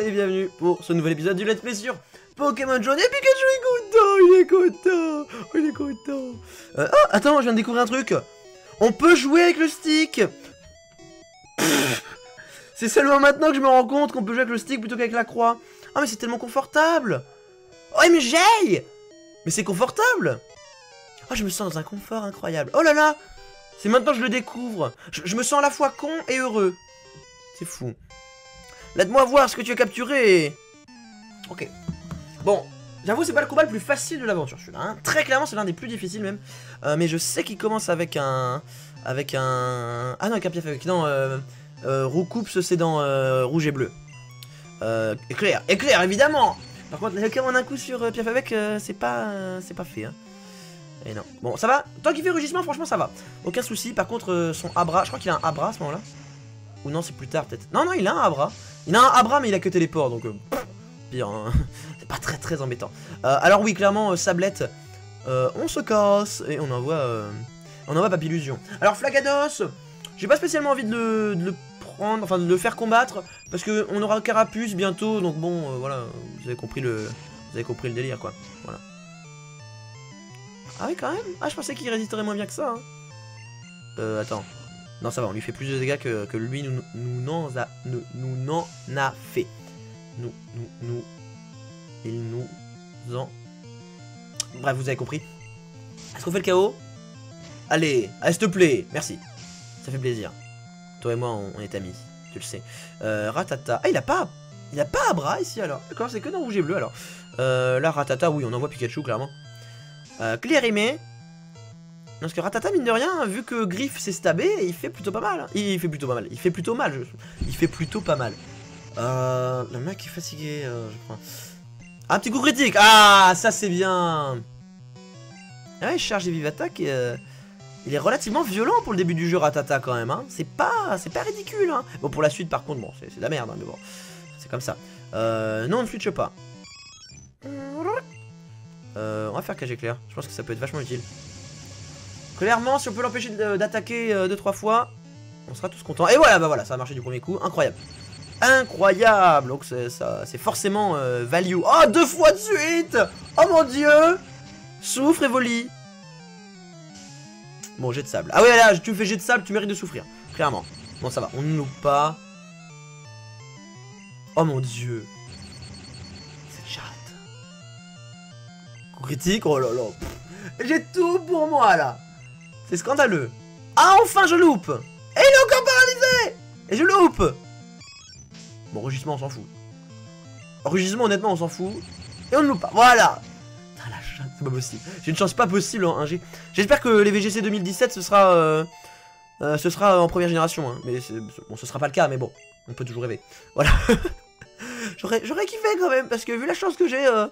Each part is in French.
et bienvenue pour ce nouvel épisode du Let's Play sur Pokémon Jaune et Pikachu est content, il est content, il est content. Oh, attends, je viens de découvrir un truc. On peut jouer avec le stick. C'est seulement maintenant que je me rends compte qu'on peut jouer avec le stick plutôt qu'avec la croix. Ah mais c'est tellement confortable. Oh mais j'aille Mais c'est confortable. Oh je me sens dans un confort incroyable. Oh là là C'est maintenant que je le découvre. Je me sens à la fois con et heureux. C'est fou. Laisse-moi voir ce que tu as capturé. Ok. Bon, j'avoue, c'est pas le combat le plus facile de l'aventure, celui-là. hein. Très clairement, c'est l'un des plus difficiles même. Euh, mais je sais qu'il commence avec un. Avec un. Ah non, avec un piaf avec. Non, euh. euh Roucoups, c'est dans euh, rouge et bleu. Euh, éclair, éclair, évidemment Par contre, le en un coup sur euh, piaf avec, c'est pas. c'est pas fait, hein. Et non. Bon, ça va? Tant qu'il fait rugissement, franchement, ça va. Aucun souci. Par contre, son Abra, je crois qu'il a un Abra à ce moment-là. Ou non, c'est plus tard peut-être. Non, non, il a un Abra. Il a un Abra, mais il a que téléport, donc euh, pire. hein. c'est pas très très embêtant. Euh, alors oui, clairement, euh, Sablette, euh, on se casse et on envoie, on envoie Papillusion. Alors Flagados, j'ai pas spécialement envie de le, prendre, enfin de le faire combattre, parce que on aura Carapuce bientôt, donc bon, voilà, vous avez compris le, vous avez compris le délire, quoi. Voilà. Ah oui, quand même. Ah, je pensais qu'il résisterait moins bien que ça. hein. Euh, attends. Non, ça va, on lui fait plus de dégâts que, que lui nous, nous n'en a, nous, nous a fait. Nous, nous, nous, il nous en... Bref, vous avez compris. Est-ce qu'on fait le chaos? Allez, allez, s'il te plaît, merci. Ça fait plaisir. Toi et moi, on, on est amis, tu le sais. Euh, Ratata. Ah, il a pas... Il a pas à bras ici, alors. D'accord, c'est que dans rouge et bleu, alors. Euh, là, Ratata, oui, on envoie Pikachu, clairement. Euh, Clérimé. Parce que Ratata, mine de rien, vu que Griff s'est stabé, il fait plutôt pas mal. hein. Il fait plutôt pas mal. Il fait plutôt mal. je- Il fait plutôt pas mal. Euh, le mec est fatigué, euh, je crois. Un petit coup critique. Ah, ça c'est bien. Ah ouais, charge des vives attaques et euh, il est relativement violent pour le début du jeu Ratata quand même. Hein. C'est pas, c'est pas ridicule. Hein. Bon pour la suite par contre, bon, c'est de la merde, hein, mais bon, c'est comme ça. Euh, non, on ne switch pas. Euh, on va faire cage éclair. Je pense que ça peut être vachement utile. Clairement, si on peut l'empêcher d'attaquer 2-3 fois, on sera tous contents. Et voilà, bah voilà, ça a marché du premier coup. Incroyable. Incroyable Donc c'est forcément euh, value. Oh, deux fois de suite Oh mon dieu Souffre, Evoli Bon, jet de sable. Ah ouais, là, tu me fais jet de sable, tu mérites de souffrir. Clairement. Bon, ça va, on ne loupe pas. Oh mon dieu. Cette. Coup critique, oh là là. J'ai tout pour moi, là. C'est scandaleux. Ah, enfin, je loupe Et il est encore paralysé Et je loupe Bon, rugissement, on s'en fout. Rugissement, honnêtement, on s'en fout. Et on ne loupe pas. Voilà c'est pas possible. J'ai une chance pas possible en 1G. J'espère que les VGC 2017, ce sera... euh, euh, ce sera en première génération. hein. Mais bon, ce sera pas le cas, mais bon. On peut toujours rêver. Voilà. J'aurais kiffé quand même, parce que vu la chance que j'ai euh,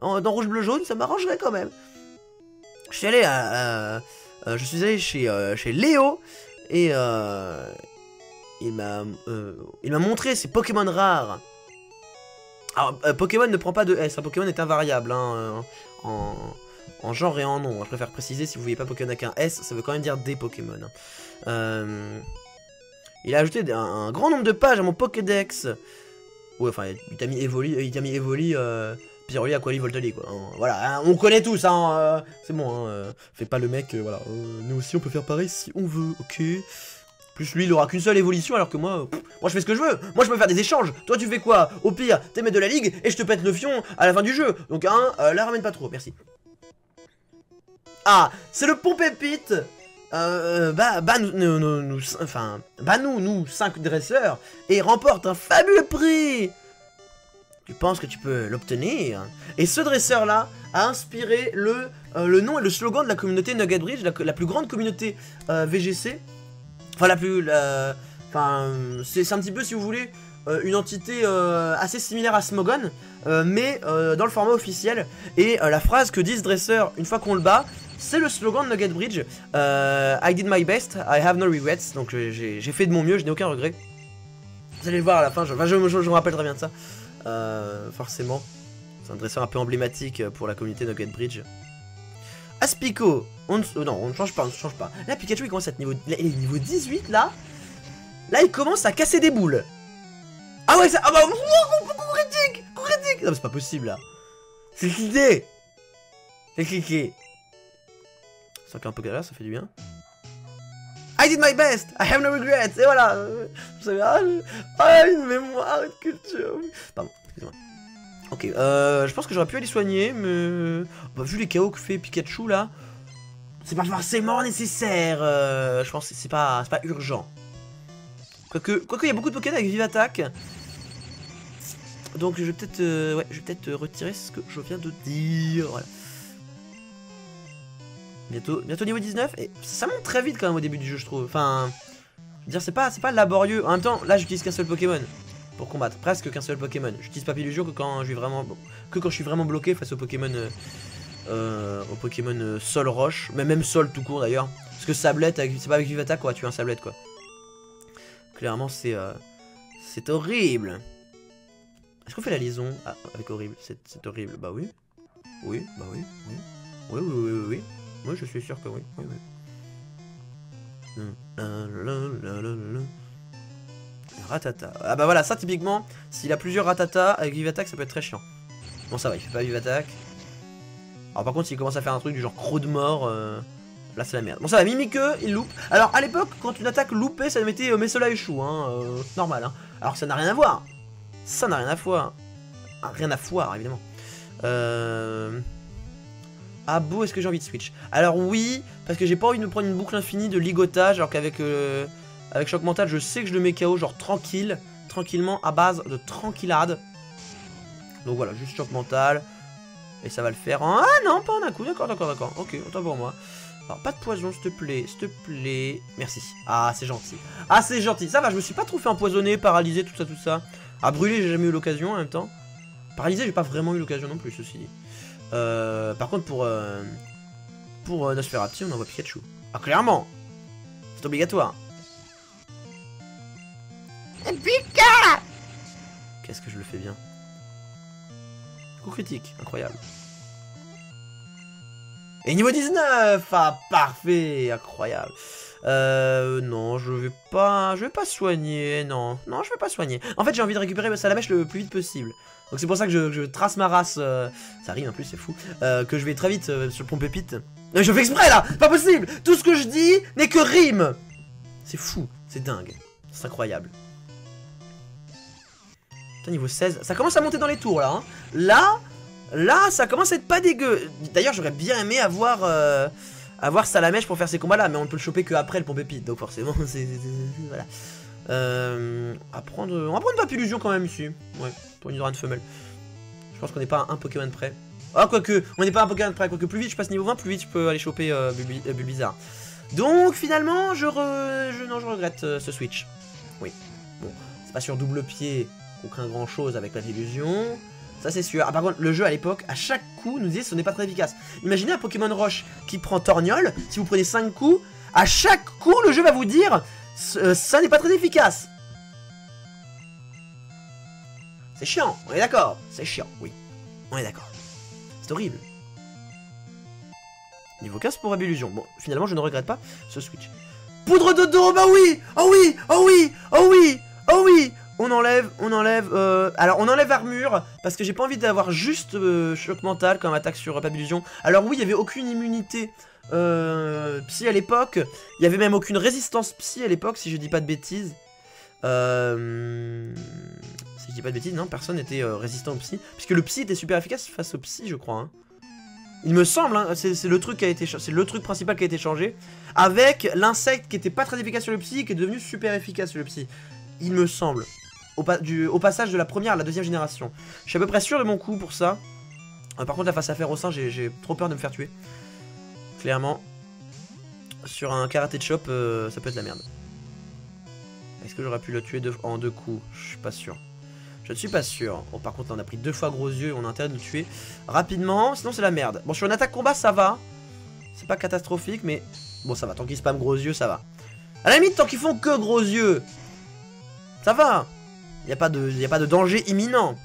dans Rouge Bleu Jaune, ça m'arrangerait quand même. Je suis allé à- euh, je suis allé chez, euh, chez Léo, et... euh, il m'a il m'a montré ses Pokémon rares. Alors, Pokémon ne prend pas de S, un Pokémon est invariable hein, en, en genre et en nom. Je préfère préciser, si vous voyez pas Pokémon avec un S, ça veut quand même dire des Pokémon. hein. Il a ajouté un, grand nombre de pages à mon Pokédex. Ouais, enfin, il t'a mis Evoli, il t'a mis Evoli, Pyroli, Aquali, Voltoli, quoi. hein. Voilà, hein, on connaît tous, hein. euh, c'est bon, hein. euh, fais pas le mec, euh, voilà. nous aussi, on peut faire pareil si on veut, ok plus lui, il aura qu'une seule évolution, alors que moi, moi je fais ce que je veux. Moi je peux faire des échanges. Toi tu fais quoi? Au pire, t'es maître de la ligue et je te pète le fion à la fin du jeu. Donc hein, la ramène pas trop, merci. Ah, c'est le pont pépite. Euh, bah, bah nous, nous, nous, nous- enfin, bah nous, nous, 5 dresseurs, et remporte un fabuleux prix. Tu penses que tu peux l'obtenir Et ce dresseur-là a inspiré le, euh, nom et le slogan de la communauté Nugget Bridge, la, plus grande communauté euh, VGC. Enfin, la plus. Enfin, c'est un petit peu, si vous voulez, euh, une entité assez similaire à Smogon, mais dans le format officiel. Et la phrase que dit ce dresseur une fois qu'on le bat, c'est le slogan de Nugget Bridge. I did my best, I have no regrets. Donc j'ai fait de mon mieux, je n'ai aucun regret. Vous allez le voir à la fin, je, je, me rappelle bien de ça. Euh, forcément. C'est un dresseur un peu emblématique pour la communauté Nugget Bridge. Aspico, on non, on ne change pas, on ne change pas. Là, Pikachu, il commence à être niveau, il est niveau 18, là. Là, il commence à casser des boules. Ah ouais, ça, ah bah, Non, mais c'est pas possible, là. C'est cliqué C'est cliqué. Un peu galère, ça fait du bien. I did my best, I have no regrets, et voilà. Vous savez, ah, ah, une mémoire, une culture. Pardon, excusez-moi. Ok, euh, je pense que j'aurais pu aller soigner, mais bah, vu les KO que fait Pikachu là, c'est pas forcément nécessaire. Euh, je pense que c'est pas, pas urgent. Quoique, il y a beaucoup de Pokémon avec Vive Attaque. Donc je vais peut-être euh, peut-être retirer ce que je viens de dire. Voilà. Bientôt, bientôt niveau 19. Et ça monte très vite quand même au début du jeu, je trouve. Enfin, je veux dire, c'est pas, pas laborieux. En même temps, là, j'utilise qu'un seul Pokémon pour combattre. Presque qu'un seul Pokémon. J'utilise Papillusion que quand je suis vraiment, que quand je suis vraiment bloqué face au Pokémon, euh, euh, au Pokémon euh, Sol Roche, mais même Sol tout court d'ailleurs. Parce que Sablette, c'est pas avec Vivata quoi, tu as un Sablette quoi. Clairement, c'est, c'est horrible. Est-ce qu'on fait la liaison? Ah, avec horrible C'est horrible. Bah oui. Oui, bah oui. Oui, oui, oui, oui, oui. Moi, je suis sûr que oui. oui, oui. Ratata. Ah bah voilà, ça typiquement, s'il a plusieurs ratata avec Vive Attack, ça peut être très chiant. Bon, ça va, il fait pas Vive Attack. Alors par contre, s'il commence à faire un truc du genre croc de mort, euh, là c'est la merde. Bon, ça va, Mimique, il loupe. Alors à l'époque, quand une attaque loupait, ça mettait euh, mais cela échoue, hein, euh, normal. Hein. Alors ça n'a rien à voir. Ça n'a rien à voir. Ah, rien à voir, évidemment. Euh... Ah beau, est-ce que j'ai envie de switch? Alors oui, parce que j'ai pas envie de me prendre une boucle infinie de ligotage, alors qu'avec euh, avec choc mental, je sais que je le mets KO, genre tranquille, tranquillement, à base de tranquillade. Donc voilà, juste choc mental, et ça va le faire Ah non, pas en un coup, d'accord, d'accord, d'accord, ok, autant pour moi. Alors, pas de poison, s'il te plaît, s'il te plaît. Merci. Ah, c'est gentil. Ah, c'est gentil. Ça va, je me suis pas trop fait empoisonner, paralyser, tout ça, tout ça. À brûler, j'ai jamais eu l'occasion en même temps. Paralyser, j'ai pas vraiment eu l'occasion non plus, ceci dit. Euh, par contre, pour, euh, pour euh, Nosferatu, on envoie Pikachu. Ah, clairement C'est obligatoire. Pika Qu'est-ce que je le fais bien? Coup critique, incroyable. Et niveau 19 Ah, parfait Incroyable. Euh, non, je vais pas, je vais pas soigner, non, non, je vais pas soigner. En fait, j'ai envie de récupérer ma salamèche le plus vite possible. Donc c'est pour ça que je, trace ma race, euh, ça arrive en plus, c'est fou, euh, que je vais très vite euh, sur le pépite. Mais je fais exprès là, pas possible Tout ce que je dis n'est que rime C'est fou, c'est dingue, c'est incroyable. Putain, niveau 16, ça commence à monter dans les tours là. Hein. Là, là, ça commence à être pas dégueu. D'ailleurs, j'aurais bien aimé avoir avoir Salamèche pour faire ces combats là, mais on ne peut le choper que après le pompe épite, donc forcément c'est... Voilà. On va prendre pas illusion quand même ici. Pour une de femelle. Je pense qu'on n'est pas un Pokémon près. Ah, quoique, on n'est pas un Pokémon près. Quoique, plus vite je passe niveau 20, plus vite je peux aller choper euh, euh. Donc, finalement, je, je, non, je regrette euh, ce switch. Oui. Bon, c'est pas sur double pied qu'on craint grand chose avec la illusion. Ça c'est sûr. Ah par contre, le jeu à l'époque, à chaque coup, nous disait ce n'est pas très efficace. Imaginez un Pokémon Roche qui prend Torgnol, si vous prenez 5 coups, à chaque coup, le jeu va vous dire euh, ça n'est pas très efficace. C'est chiant, on est d'accord. C'est chiant, oui. On est d'accord. C'est horrible. Niveau 15 pour Illusion. Bon, finalement, je ne regrette pas ce switch. Poudre de dos, bah oui Oh oui Oh oui Oh oui Oh oui on enlève, on enlève, euh, alors on enlève armure, parce que j'ai pas envie d'avoir juste euh, choc mental comme attaque sur Papillusion. Alors oui, il y avait aucune immunité euh, psy à l'époque, il y avait même aucune résistance psy à l'époque, si je dis pas de bêtises. Euh, si je dis pas de bêtises, non, personne n'était résistant au psy, puisque le psy était super efficace face au psy, je crois. Hein. Il me semble, hein, c'est le truc le truc principal qui a été changé, avec l'insecte qui était pas très efficace sur le psy, qui est devenu super efficace sur le psy. Il me semble au, passage de la première à la deuxième génération. Je suis à peu près sûr de mon coup pour ça. Euh, par contre, la face à faire au sein, j'ai trop peur de me faire tuer. Clairement. Sur un karaté de shop, euh, ça peut être la merde. Est-ce que j'aurais pu le tuer en deux coups? Je suis pas sûr. Je ne suis pas sûr. Bon, par contre, on a pris deux fois gros yeux et on a intérêt de le tuer rapidement. Sinon, c'est la merde. Bon, sur une attaque combat, ça va. C'est pas catastrophique, mais bon, ça va. Tant qu'ils spam gros yeux, ça va. À la limite, tant qu'ils font que gros yeux, ça va. Il n'y a pas de danger imminent.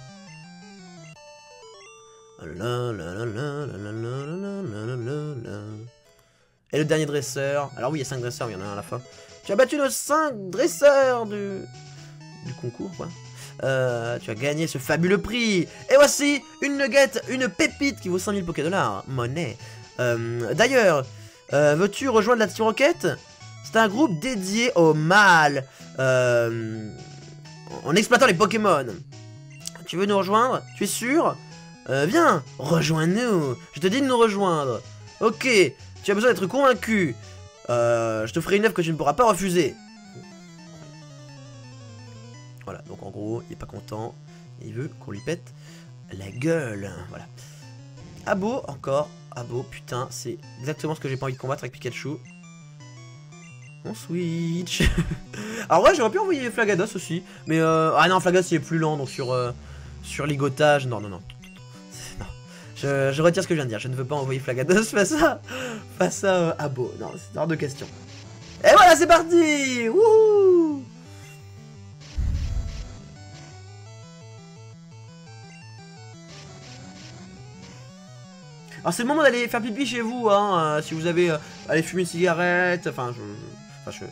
Et le dernier dresseur. Alors oui, il y a 5 dresseurs, il y en a un à la fin. Tu as battu nos 5 dresseurs du, du concours, quoi. Euh, tu as gagné ce fabuleux prix. Et voici une nugget, une pépite qui vaut 5000 Poké Dollars. Monnaie. Euh, D'ailleurs, euh, veux-tu rejoindre la Team Rocket? C'est un groupe dédié au mal. En exploitant les Pokémon. Tu veux nous rejoindre? Tu es sûr? Viens, rejoins-nous. Je te dis de nous rejoindre. Ok, tu as besoin d'être convaincu. Je te ferai une œuvre que tu ne pourras pas refuser. Donc en gros, il est pas content. Il veut qu'on lui pète la gueule. Voilà. Abo, encore. Abo, putain, c'est exactement ce que j'ai pas envie de combattre avec Pikachu. On switch. Alors ouais, j'aurais pu envoyer Flagados aussi. Mais euh... Ah non, Flagados il est plus lent, donc sur, euh, sur ligotage. Non, non, non. Je retire ce que je viens de dire. Je ne veux pas envoyer Flagados face à, face à euh, Abo. Non, c'est hors de question. Et voilà, c'est parti Wouhou Alors c'est le moment d'aller faire pipi chez vous, hein, euh, si vous avez euh, aller fumer une cigarette, enfin je, je- enfin je,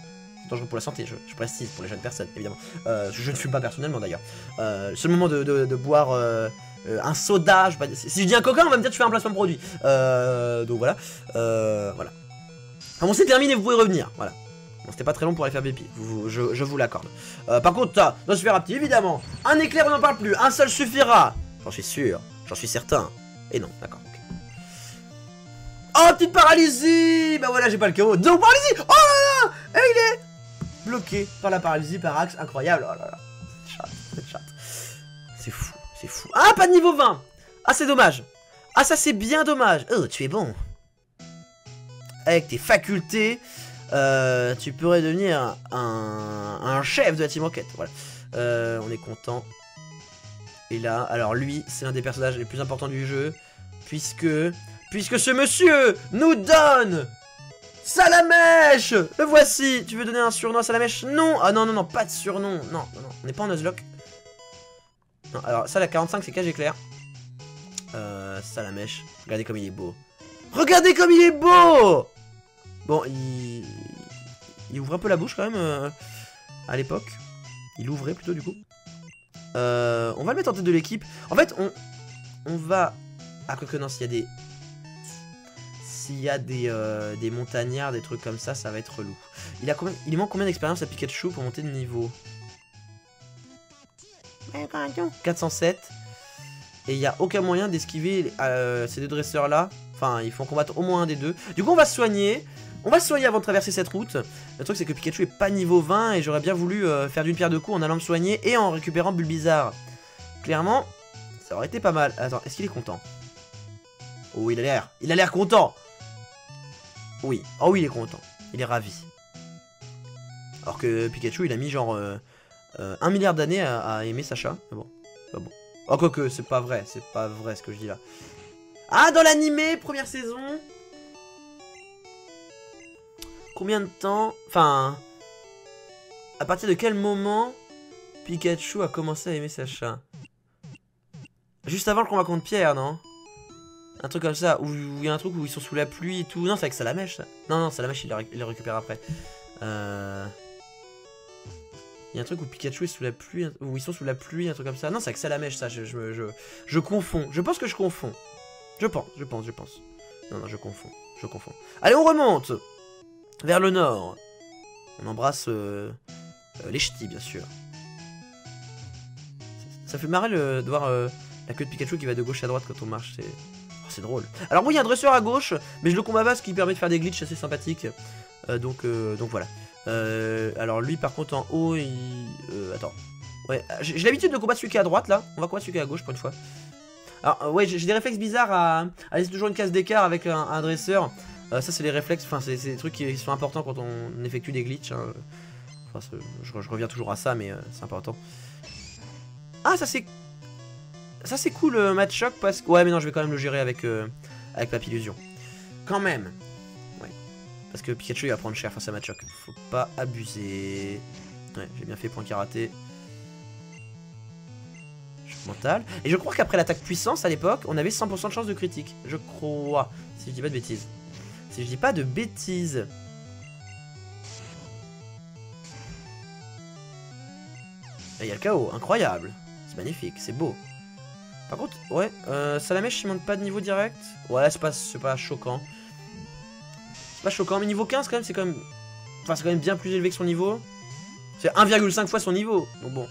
c'est dangereux pour la santé, je, je précise pour les jeunes personnes évidemment. Euh, je, je ne fume pas personnellement d'ailleurs. Euh, c'est le moment de, boire euh, euh, un soda, je si, je dis un coca, on va me dire que tu fais un placement de produit. Donc voilà, voilà. Enfin, bon c'est terminé, vous pouvez revenir, voilà. Bon, c'était pas très long pour aller faire pipi, vous- je, je vous l'accorde. Par contre, ça, dans ce faire évidemment, un éclair on n'en parle plus, un seul suffira. J'en suis sûr, j'en suis certain. Et non, d'accord. Oh, petite paralysie Bah voilà, j'ai pas le chaos. Donc, paralysie Oh là là Et il est bloqué par la paralysie par axe. Incroyable. Oh là là. C'est fou, c'est fou. Ah, pas de niveau 20 Ah, c'est dommage. Ah, ça, c'est bien dommage. Oh, tu es bon. Avec tes facultés, euh, tu pourrais devenir un, un chef de la Team Rocket. Voilà. Euh, on est content. Et là, alors lui, c'est l'un des personnages les plus importants du jeu. Puisque Puisque ce monsieur nous donne Salamèche Le voici Tu veux donner un surnom à Salamèche? Non Ah non, non, non, pas de surnom Non, non, non, on n'est pas en Nuzlocke. Alors ça, la 45, c'est cage éclair. Euh, Salamèche. Regardez comme il est beau. Regardez comme il est beau Bon, il... Il ouvre un peu la bouche quand même, euh, à l'époque. Il ouvrait plutôt, du coup. Euh, on va le mettre en tête de l'équipe. En fait, on, on va... Ah, quoique non, s'il y a des... S'il y a des, euh, des montagnards, des trucs comme ça, ça va être relou. Il, a combien... il lui manque combien d'expérience à Pikachu pour monter de niveau 407. Et il n'y a aucun moyen d'esquiver euh, ces deux dresseurs là. Enfin, il faut combattre au moins un des deux. Du coup, on va se soigner. On va se soigner avant de traverser cette route. Le truc, c'est que Pikachu est pas niveau 20 et j'aurais bien voulu euh, faire d'une pierre deux coups en allant me soigner et en récupérant Bulbizarre. Clairement, ça aurait été pas mal. Attends, est-ce qu'il est content? Oh, il a l'air. Il a l'air content. Oui. Oh oui, il est content. Il est ravi. Alors que Pikachu, il a mis genre euh, euh, un milliard d'années à, aimer Sacha. Mais bon, pas bon. Oh, quoique, c'est pas vrai. C'est pas vrai ce que je dis là. Ah, dans l'animé, première saison Combien de temps? Enfin... À partir de quel moment Pikachu a commencé à aimer Sacha? Juste avant le combat contre Pierre, non? Un truc comme ça, où il y a un truc où ils sont sous la pluie et tout. Non, c'est avec Salamèche, ça. Non, non, Salamèche, il il le récupère après. Euh... Il y a un truc où Pikachu est sous la pluie, où ils sont sous la pluie, un truc comme ça. Non, c'est avec Salamèche, ça, je, je, je, je confonds. Je pense que je confonds. Je pense, je pense, je pense. Non, non, je confonds, je confonds. Allez, on remonte vers le nord. On embrasse euh, euh, les ch'tis, bien sûr. Ça, fait marrer de voir euh, la queue de Pikachu qui va de gauche à droite quand on marche. C'est drôle. Alors oui, il y a un dresseur à gauche, mais je le combats pas, ce qui permet de faire des glitches assez sympathiques. Euh, donc, euh, donc voilà. Euh, alors lui, par contre, en haut, il... attends. Ouais, j'ai l'habitude de combattre celui qui est à droite, là. On va combattre celui qui est à gauche, pour une fois. Alors, ouais, j'ai des réflexes bizarres à, laisser toujours une case d'écart avec un, dresseur. Ça, c'est les réflexes, enfin, c'est des trucs qui sont importants quand on effectue des glitches. hein. Je, reviens toujours à ça, mais c'est important. Ah, ça c'est... Ça c'est cool, euh, match choc, parce que... Ouais, mais non, je vais quand même le gérer avec, euh, avec Papillusion. Quand même. Ouais. Parce que Pikachu, il va prendre cher face à match choc. Faut pas abuser. Ouais, j'ai bien fait point karaté. Choc mental. Et je crois qu'après l'attaque puissance, à l'époque, on avait 100% de chance de critique. Je crois. Si je dis pas de bêtises. Si je dis pas de Et il y a le chaos, incroyable. C'est magnifique, c'est beau. Par contre, ouais, euh, Salamèche il monte pas de niveau direct. Ouais, c'est pas, pas choquant. C'est pas choquant, mais niveau 15 quand même, c'est quand même... Enfin, c'est quand même bien plus élevé que son niveau. C'est 1,5 fois son niveau. Donc bon.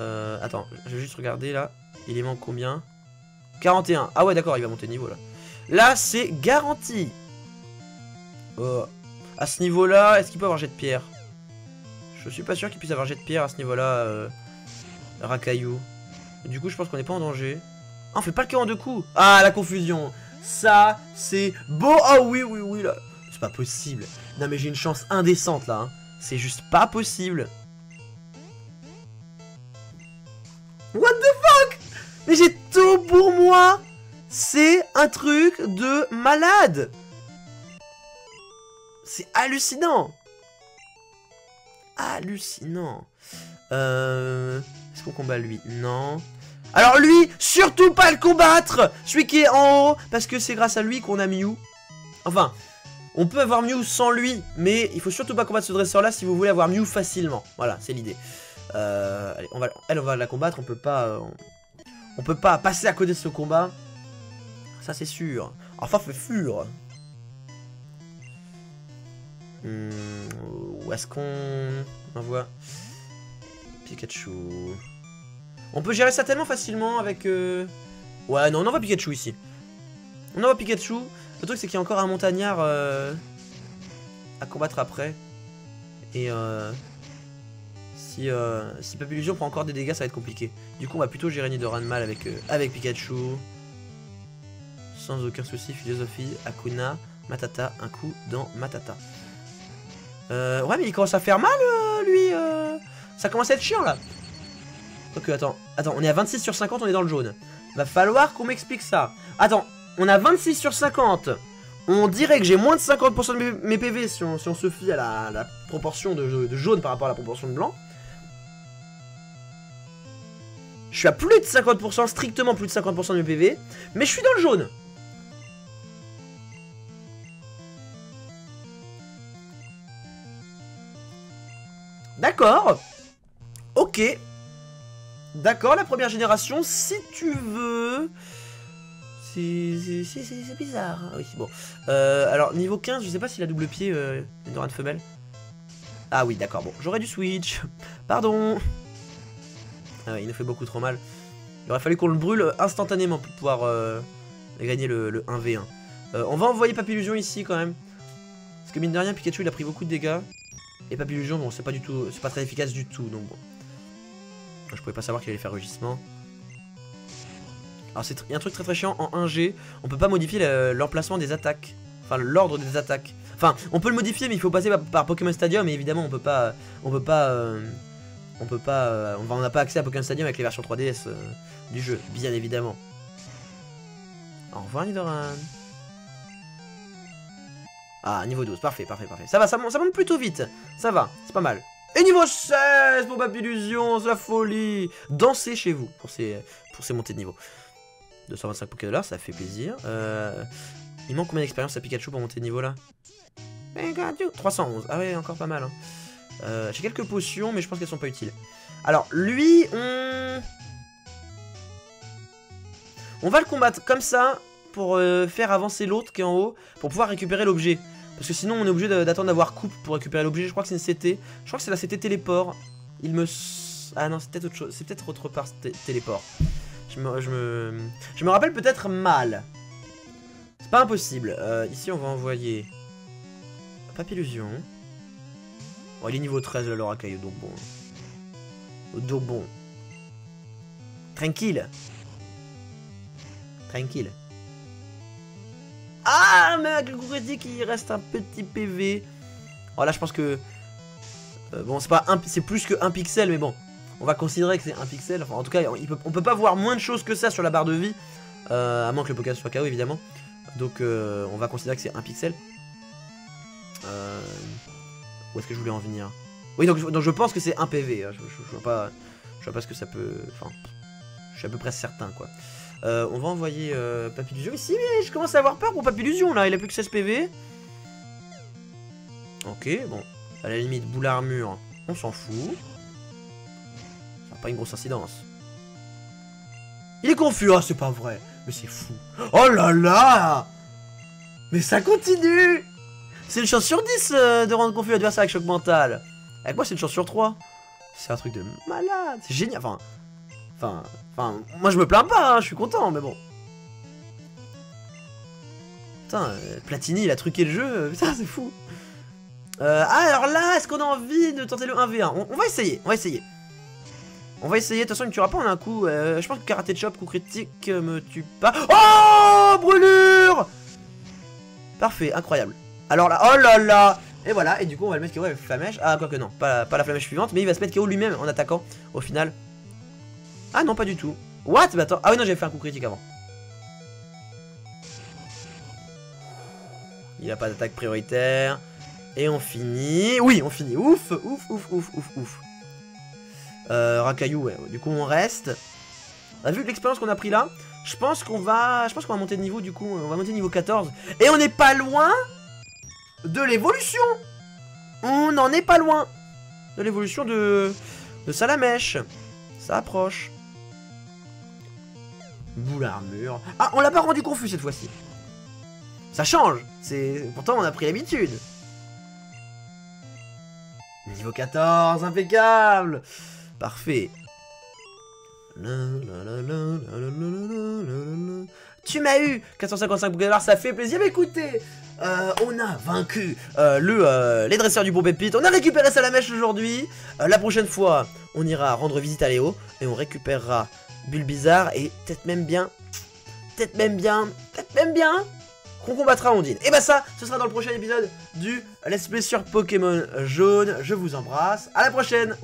Euh, attends, je vais juste regarder là. Il est manque combien? 41. Ah ouais, d'accord, il va monter de niveau là. Là, c'est garanti. Euh, à ce niveau-là, est-ce qu'il peut avoir jet de pierre? Je suis pas sûr qu'il puisse avoir jet de pierre à ce niveau-là, euh. Du coup, je pense qu'on n'est pas en danger. Ah, on fait pas le cœur en deux coups. Ah, la confusion. Ça, c'est beau. Oh oui, oui, oui, là. C'est pas possible. Non, mais j'ai une chance indécente, là. Hein. C'est juste pas possible. What the fuck? Mais j'ai tout pour moi C'est un truc de malade C'est hallucinant Hallucinant. Euh... Est-ce qu'on combat lui Non. Alors lui, surtout pas le combattre Celui qui est en haut, parce que c'est grâce à lui qu'on a Mew. Enfin, on peut avoir Mew sans lui, mais il faut surtout pas combattre ce dresseur-là si vous voulez avoir Mew facilement. Voilà, c'est l'idée. Euh, on va, elle, on va la combattre, on peut pas... Euh, on, peut pas passer à côté de ce combat. Ça, c'est sûr. Enfin, fait fur. Hmm, où est-ce qu'on envoie? Pikachu On peut gérer ça tellement facilement avec... Euh, ouais, non, on envoie Pikachu ici. On envoie Pikachu. Le truc, c'est qu'il y a encore un montagnard euh, à combattre après. Et euh, si, euh, si Papillusion prend encore des dégâts, ça va être compliqué. Du coup, on va plutôt gérer Nidoran mal avec, euh, avec Pikachu. Sans aucun souci, philosophie, Akuna, Matata, un coup dans Matata. Ouais, mais il commence à faire mal, lui. Ça commence à être chiant, là. Ok, attends. Attends, on est à 26 sur 50, on est dans le jaune. Va falloir qu'on m'explique ça. Attends, on a 26 sur 50. On dirait que j'ai moins de 50% de mes, PV si on, se fie à la, proportion de, de, jaune par rapport à la proportion de blanc. Je suis à plus de 50%, strictement plus de 50% de mes PV, mais je suis dans le jaune. D'accord. Ok. D'accord, la première génération, si tu veux... C'est bizarre. Hein. Oui, bon. Euh, alors, niveau 15, je sais pas s'il a double pied, euh, une femelle. Ah oui, d'accord, bon. J'aurais dû switch. Pardon. Ah ouais, il nous fait beaucoup trop mal. Il aurait fallu qu'on le brûle instantanément pour pouvoir euh, gagner le, 1v1. Euh, on va envoyer Papillusion ici quand même. Parce que mine de rien, Pikachu il a pris beaucoup de dégâts. Et Papillusion, bon, c'est pas du tout, c'est pas très efficace du tout, donc bon. Je pouvais pas savoir qu'il allait faire rugissement. Alors, il y a un truc très très chiant en 1G, on peut pas modifier l'emplacement des attaques. Enfin, l'ordre des attaques. Enfin, on peut le modifier, mais il faut passer par, Pokémon Stadium, et évidemment, on peut pas. On peut pas. Euh, on peut pas, euh, on n'a pas accès à Pokémon Stadium avec les versions 3DS euh, du jeu, bien évidemment. Au revoir Nidoran. Ah, niveau 12, parfait, parfait, parfait. Ça va, ça, ça monte plutôt vite. Ça va, c'est pas mal. Et niveau 16 pour Papillusion, c'est la folie. Dansez chez vous pour ces, pour ces montées de niveau. 225 Pokédollars, ça fait plaisir. Euh, il manque combien d'expérience à Pikachu pour monter de niveau là? 311. Ah ouais, encore pas mal. Hein. Euh, j'ai quelques potions, mais je pense qu'elles sont pas utiles. Alors, lui, on... On va le combattre comme ça, pour euh, faire avancer l'autre qui est en haut, pour pouvoir récupérer l'objet. Parce que sinon, on est obligé d'attendre d'avoir coupe pour récupérer l'objet. Je crois que c'est une CT. Je crois que c'est la CT téléport. Il me... Ah non, c'est peut-être autre chose. C'est peut-être autre part téléport. Je me, je me, rappelle peut-être mal. C'est pas impossible. Euh, ici, on va envoyer... Papillusion. Bon, il est niveau 13 là, le caillou, donc bon. Donc bon. Tranquille. Tranquille. Ah, mais avec le dit qu'il reste un petit PV. Oh là, je pense que... Euh, bon, c'est pas c'est plus que un pixel, mais bon. On va considérer que c'est un pixel. Enfin, en tout cas, on peut, peut pas voir moins de choses que ça sur la barre de vie. Euh, à moins que le Pokémon soit KO, évidemment. Donc, euh, on va considérer que c'est un pixel. Euh... Où est-ce que je voulais en venir? Oui, donc, je pense que c'est un PV. Hein. Je, vois pas, je vois pas ce que ça peut... Enfin, je suis à peu près certain, quoi. Euh, on va envoyer euh, Papillusion ici, mais je commence à avoir peur pour Papillusion, là. Il a plus que 16 PV. Ok, bon. À la limite, boule armure, on s'en fout. pas une grosse incidence. Il est confus, ah c'est pas vrai. Mais c'est fou. Oh là là Mais ça continue C'est une chance sur 10 euh, de rendre confus l'adversaire avec choc mental. Avec moi c'est une chance sur 3. C'est un truc de malade. C'est génial. Enfin, enfin, enfin, moi je me plains pas, hein, je suis content, mais bon. Putain, euh, Platini il a truqué le jeu, putain c'est fou. Euh, ah, alors là, est-ce qu'on a envie de tenter le 1v1 on, va essayer, on va essayer. On va essayer, de toute façon il ne tuera pas en un coup. Euh, je pense que karaté chop, coup critique, me tue pas. Oh Brûlure Parfait, incroyable. Alors là, oh là là Et voilà, et du coup on va le mettre KO avec flamèche. Ah, quoique non, pas, pas la flamèche suivante, mais il va se mettre KO lui-même en attaquant au final. Ah non, pas du tout. What? Mais attends, ah oui non, j'avais fait un coup critique avant. Il a pas d'attaque prioritaire. Et on finit. Oui, on finit. Ouf, ouf, ouf, ouf, ouf, ouf. Euh, ouais. Du coup, on reste. Vu l'expérience qu'on a pris là? Je pense qu'on va. Je pense qu'on va monter de niveau du coup. On va monter niveau 14. Et on n'est pas loin de l'évolution. On n'en est pas loin de l'évolution de Salamèche. Ça approche. Boule armure. Ah, on l'a pas rendu confus cette fois-ci. Ça change. C'est Pourtant, on a pris l'habitude. Niveau 14, impeccable Parfait. Tu m'as eu 455 Pokédollars, ça fait plaisir. Mais écoutez, euh, on a vaincu euh, le, euh, les dresseurs du bon Pépite. On a récupéré Salamèche aujourd'hui. Euh, la prochaine fois, on ira rendre visite à Léo. Et on récupérera Bulbizarre. Et peut-être même bien... Peut-être même bien... Peut-être même bien qu'on combattra Ondine. Et bah ça, ce sera dans le prochain épisode du Let's Play sur Pokémon Jaune. Je vous embrasse. À la prochaine